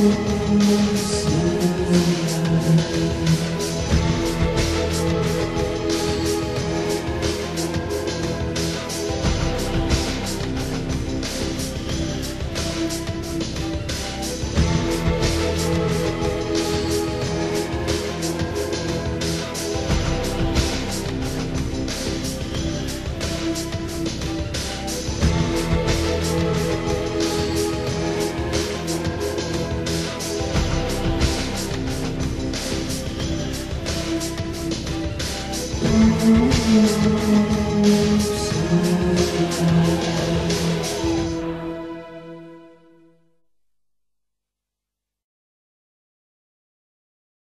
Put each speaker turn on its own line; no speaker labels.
Música Thank you.